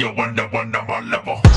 you on the one on my level.